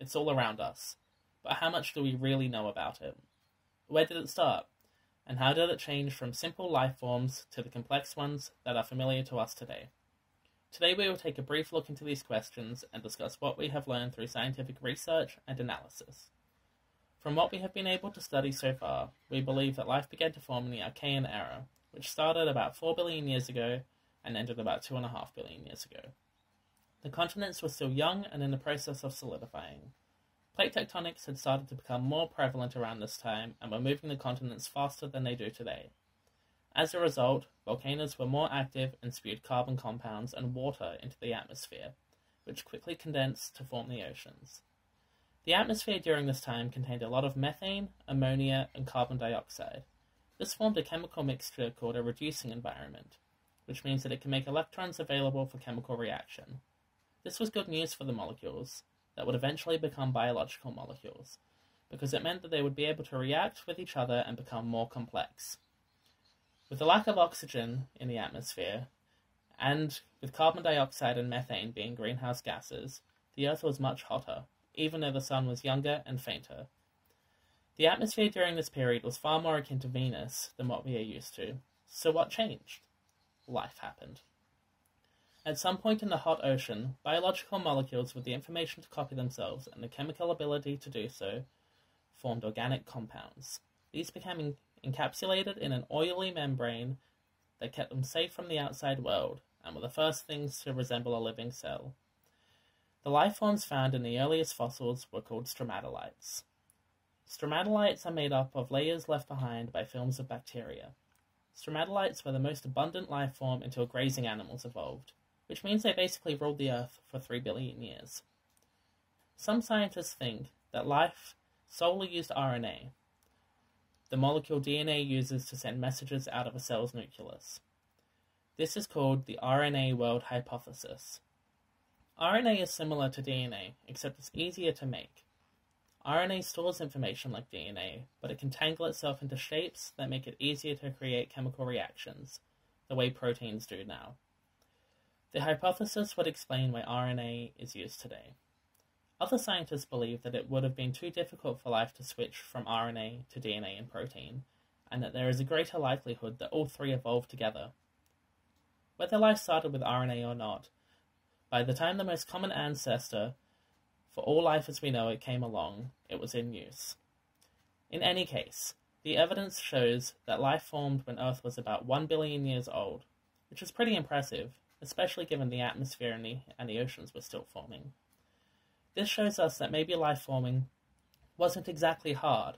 It's all around us. But how much do we really know about it? Where did it start? And how did it change from simple life forms to the complex ones that are familiar to us today? Today we will take a brief look into these questions and discuss what we have learned through scientific research and analysis. From what we have been able to study so far, we believe that life began to form in the Archean era, which started about 4 billion years ago and ended about 2.5 billion years ago. The continents were still young and in the process of solidifying. Plate tectonics had started to become more prevalent around this time and were moving the continents faster than they do today. As a result, volcanoes were more active and spewed carbon compounds and water into the atmosphere, which quickly condensed to form the oceans. The atmosphere during this time contained a lot of methane, ammonia, and carbon dioxide. This formed a chemical mixture called a reducing environment, which means that it can make electrons available for chemical reaction. This was good news for the molecules that would eventually become biological molecules, because it meant that they would be able to react with each other and become more complex. With the lack of oxygen in the atmosphere, and with carbon dioxide and methane being greenhouse gases, the Earth was much hotter, even though the Sun was younger and fainter. The atmosphere during this period was far more akin to Venus than what we are used to. So what changed? Life happened. At some point in the hot ocean, biological molecules with the information to copy themselves and the chemical ability to do so formed organic compounds. These became encapsulated in an oily membrane that kept them safe from the outside world and were the first things to resemble a living cell. The life forms found in the earliest fossils were called stromatolites. Stromatolites are made up of layers left behind by films of bacteria. Stromatolites were the most abundant life form until grazing animals evolved which means they basically ruled the Earth for 3 billion years. Some scientists think that life solely used RNA, the molecule DNA uses to send messages out of a cell's nucleus. This is called the RNA world hypothesis. RNA is similar to DNA, except it's easier to make. RNA stores information like DNA, but it can tangle itself into shapes that make it easier to create chemical reactions, the way proteins do now. The hypothesis would explain why RNA is used today. Other scientists believe that it would have been too difficult for life to switch from RNA to DNA and protein, and that there is a greater likelihood that all three evolved together. Whether life started with RNA or not, by the time the most common ancestor for all life as we know it came along, it was in use. In any case, the evidence shows that life formed when Earth was about 1 billion years old, which is pretty impressive especially given the atmosphere and the, and the oceans were still forming. This shows us that maybe life forming wasn't exactly hard.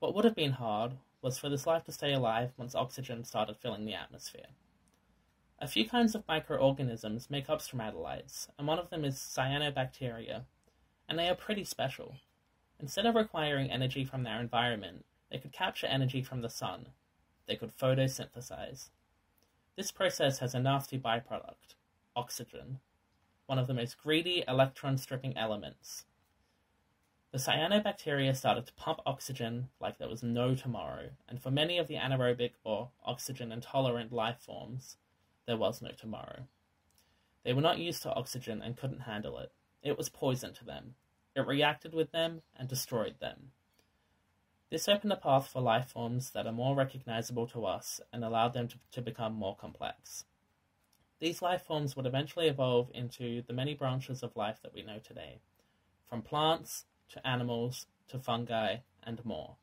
What would have been hard was for this life to stay alive once oxygen started filling the atmosphere. A few kinds of microorganisms make up stromatolites, and one of them is cyanobacteria, and they are pretty special. Instead of requiring energy from their environment, they could capture energy from the sun. They could photosynthesize. This process has a nasty byproduct, oxygen, one of the most greedy electron-stripping elements. The cyanobacteria started to pump oxygen like there was no tomorrow, and for many of the anaerobic or oxygen-intolerant life forms, there was no tomorrow. They were not used to oxygen and couldn't handle it. It was poison to them. It reacted with them and destroyed them. This opened a path for life forms that are more recognizable to us and allowed them to, to become more complex. These life forms would eventually evolve into the many branches of life that we know today, from plants to animals to fungi and more.